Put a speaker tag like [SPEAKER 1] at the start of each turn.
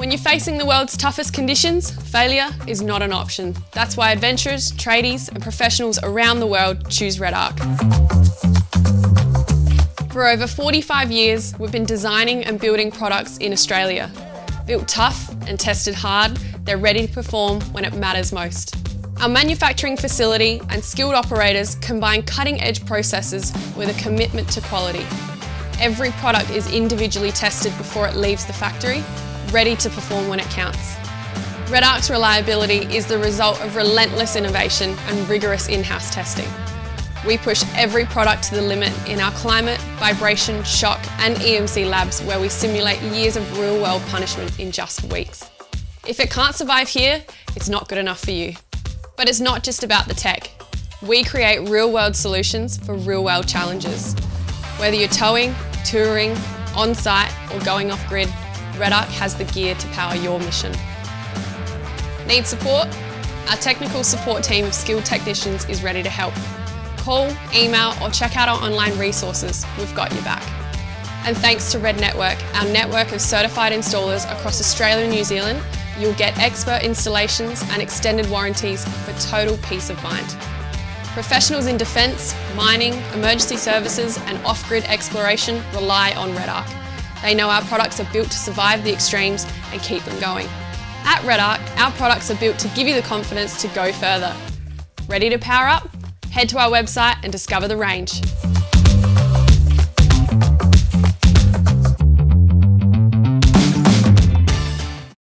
[SPEAKER 1] When you're facing the world's toughest conditions, failure is not an option. That's why adventurers, tradies, and professionals around the world choose REDARC. For over 45 years, we've been designing and building products in Australia. Built tough and tested hard, they're ready to perform when it matters most. Our manufacturing facility and skilled operators combine cutting edge processes with a commitment to quality. Every product is individually tested before it leaves the factory ready to perform when it counts. REDARC's reliability is the result of relentless innovation and rigorous in-house testing. We push every product to the limit in our climate, vibration, shock and EMC labs where we simulate years of real-world punishment in just weeks. If it can't survive here, it's not good enough for you. But it's not just about the tech. We create real-world solutions for real-world challenges. Whether you're towing, touring, on-site or going off-grid, REDARC has the gear to power your mission. Need support? Our technical support team of skilled technicians is ready to help. Call, email or check out our online resources. We've got your back. And thanks to Red Network, our network of certified installers across Australia and New Zealand, you'll get expert installations and extended warranties for total peace of mind. Professionals in defence, mining, emergency services and off-grid exploration rely on REDARC. They know our products are built to survive the extremes and keep them going. At REDARC, our products are built to give you the confidence to go further. Ready to power up? Head to our website and discover the range.